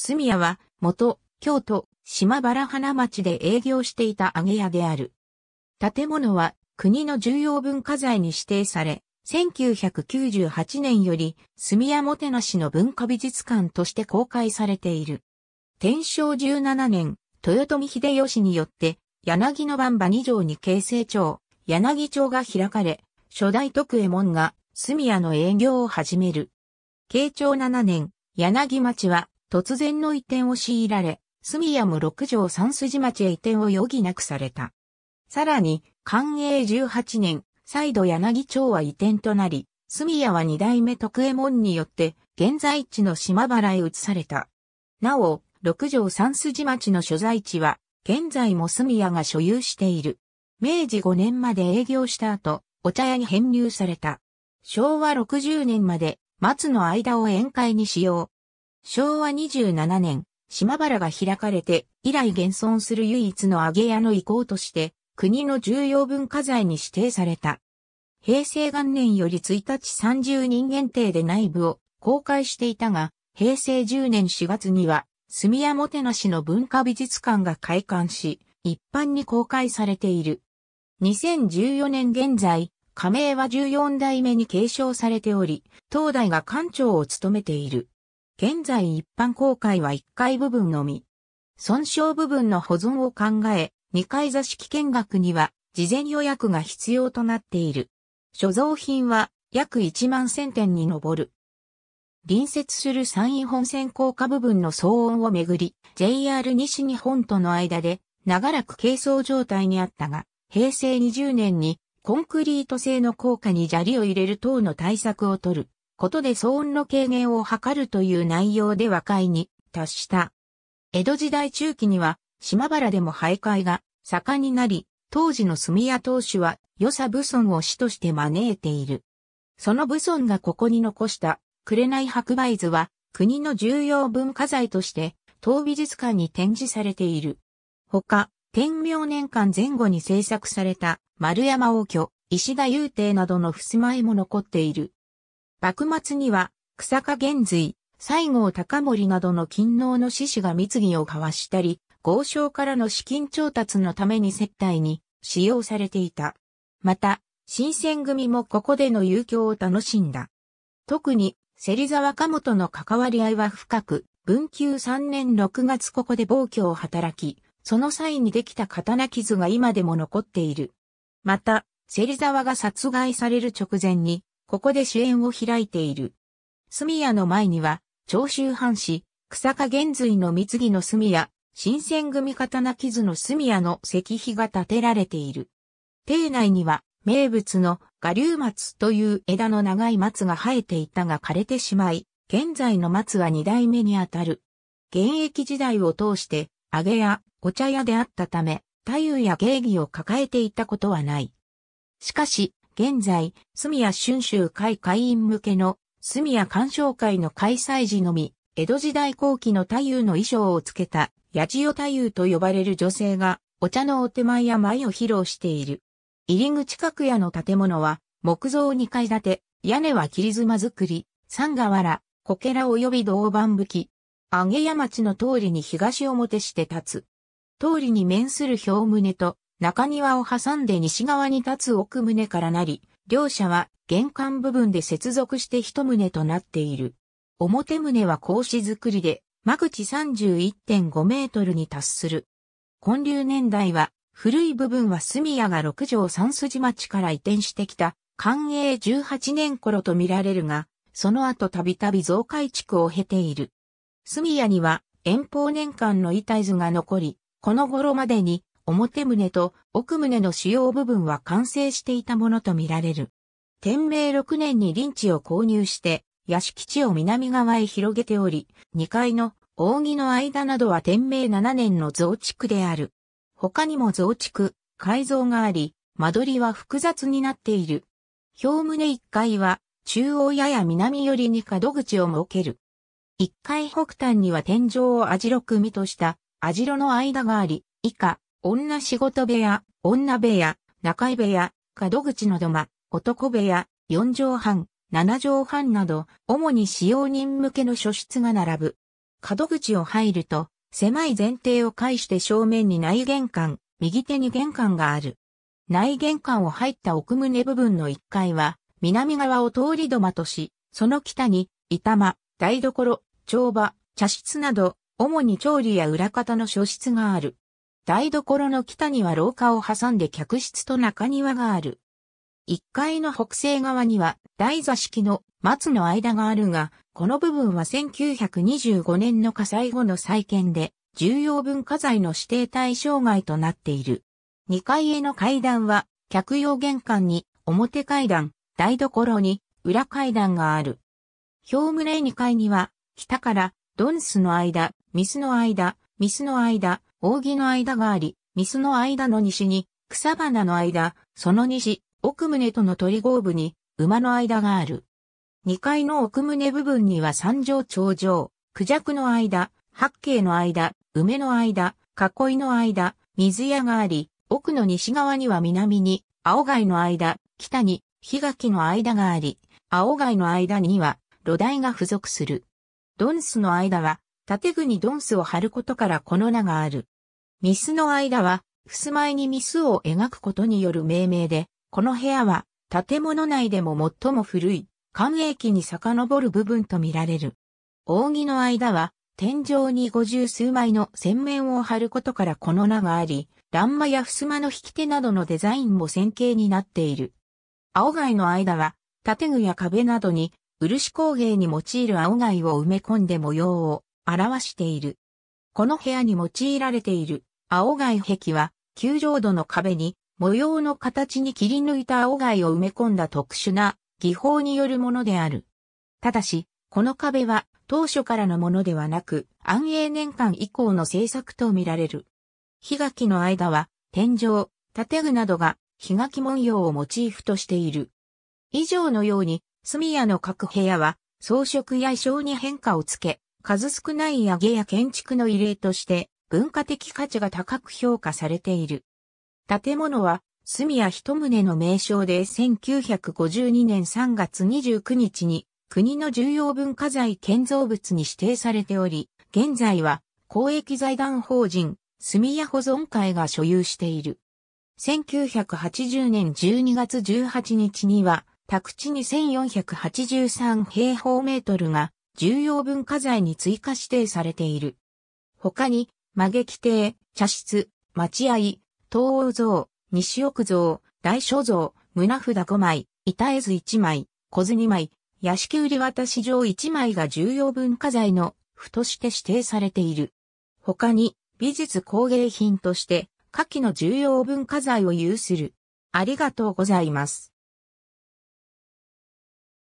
住屋は元京都島原花町で営業していた揚げ屋である。建物は国の重要文化財に指定され、1998年より住屋もてなしの文化美術館として公開されている。天正17年、豊臣秀吉によって柳の番場二条に形成町、柳町が開かれ、初代徳右衛門が住屋の営業を始める。慶長7年、柳町は突然の移転を強いられ、住屋も六条三筋町へ移転を余儀なくされた。さらに、寛永18年、再度柳町は移転となり、住屋は二代目徳右衛門によって、現在地の島原へ移された。なお、六条三筋町の所在地は、現在も住屋が所有している。明治5年まで営業した後、お茶屋に編入された。昭和60年まで松の間を宴会に使用。昭和27年、島原が開かれて以来現存する唯一の揚げ屋の遺構として国の重要文化財に指定された。平成元年より1日30人限定で内部を公開していたが、平成10年4月には、住屋もてなしの文化美術館が開館し、一般に公開されている。2014年現在、加盟は14代目に継承されており、東大が館長を務めている。現在一般公開は1階部分のみ。損傷部分の保存を考え、2階座敷見学には事前予約が必要となっている。所蔵品は約1万1000点に上る。隣接する山陰本線高架部分の騒音をめぐり、JR 西日本との間で長らく軽装状態にあったが、平成20年にコンクリート製の高架に砂利を入れる等の対策を取ることで騒音の軽減を図るという内容で和解に達した。江戸時代中期には島原でも徘徊が盛んになり、当時の住屋当主は、与謝武尊を死として招いている。その武尊がここに残した、紅白梅図は、国の重要文化財として、当美術館に展示されている。他、天明年間前後に制作された、丸山王居、石田雄帝などの襖絵も残っている。幕末には、草加玄瑞、西郷隆盛などの勤王の志士が密議を交わしたり、豪商からの資金調達のために接待に使用されていた。また、新選組もここでの遊興を楽しんだ。特に、芹沢家元の関わり合いは深く、文久3年6月ここで暴挙を働き、その際にできた刀傷が今でも残っている。また、芹沢が殺害される直前に、ここで主演を開いている。住屋の前には、長州藩士、草加玄瑞の貢ぎの住屋、新選組刀傷の住屋の石碑が建てられている。邸内には名物の画竜松という枝の長い松が生えていたが枯れてしまい、現在の松は二代目にあたる。現役時代を通して、揚げやお茶屋であったため、太夫や芸儀を抱えていたことはない。しかし、現在、住谷春秋会会員向けの住谷鑑賞会の開催時のみ、江戸時代後期の太夫の衣装をつけた八千代太夫と呼ばれる女性がお茶のお手前や舞を披露している。入り口角屋の建物は木造2階建て、屋根は切妻造り、三河原、こけら及び銅板吹き。揚屋町の通りに東表して立つ。通りに面する表棟と中庭を挟んで西側に立つ奥棟からなり、両者は玄関部分で接続して一棟となっている。表棟は格子造りで、間口31.5メートルに達する。建立年代は、古い部分は住屋が六条三筋町から移転してきた、寛永18年頃とみられるが、その後たびたび増改築を経ている。住屋には、遠方年間の板図が残り、この頃までに、表棟と奥棟の主要部分は完成していたものとみられる。天明6年に臨地を購入して、屋敷地を南側へ広げており、2階の扇の間などは天明7年の増築である。他にも増築、改造があり、間取りは複雑になっている。表棟1階は中央やや南寄りに角口を設ける。1階北端には天井を網代組とした網代の間があり、以下、女仕事部屋、女部屋、中井部屋、角口の土間、男部屋、四畳半、七畳半など、主に使用人向けの書室が並ぶ。角口を入ると、狭い前提を介して正面に内玄関、右手に玄関がある。内玄関を入った奥棟部分の1階は、南側を通り土間とし、その北に、板間、台所、帳場、茶室など、主に調理や裏方の書室がある。台所の北には廊下を挟んで客室と中庭がある。1階の北西側には台座式の松の間があるが、この部分は1925年の火災後の再建で重要文化財の指定対象外となっている。2階への階段は客用玄関に表階段、台所に裏階段がある。表棟2階には北からドンスの間、ミスの間、ミスの間、扇の間があり、ミスの間の西に草花の間、その西、奥棟との鳥合部に馬の間がある。2階の奥棟部分には三条頂上、クジャクの間、八景の間、梅の間、囲いの間、水屋があり、奥の西側には南に青貝の間、北に檜垣の間があり、青貝の間には露台が付属する。ドンスの間は、建具にドンスを貼ることからこの名がある。ミスの間は、襖絵にミスを描くことによる命名で、この部屋は建物内でも最も古い関営期に遡る部分とみられる。扇の間は天井に五十数枚の洗面を貼ることからこの名があり、欄間や襖の引き手などのデザインも線形になっている。青貝の間は建具や壁などに漆工芸に用いる青貝を埋め込んで模様を表している。この部屋に用いられている青貝壁は、球状土の壁に模様の形に切り抜いた青貝を埋め込んだ特殊な技法によるものである。ただし、この壁は当初からのものではなく、安永年間以降の制作とみられる。檜垣の間は、天井、建具などが、檜垣文様をモチーフとしている。以上のように、隅屋の各部屋は、装飾や衣装に変化をつけ、数少ない上げや建築の異例として、文化的価値が高く評価されている。建物は、住谷一棟の名称で1952年3月29日に国の重要文化財建造物に指定されており、現在は公益財団法人住谷保存会が所有している。1980年12月18日には、宅地に1483平方メートルが重要文化財に追加指定されている。他に、曲劇亭、茶室、待合、東欧像、西奥像、大所像、胸札5枚、板絵図1枚、小図2枚、屋敷売り渡し状1枚が重要文化財の符として指定されている。他に美術工芸品として下記の重要文化財を有する。ありがとうございます。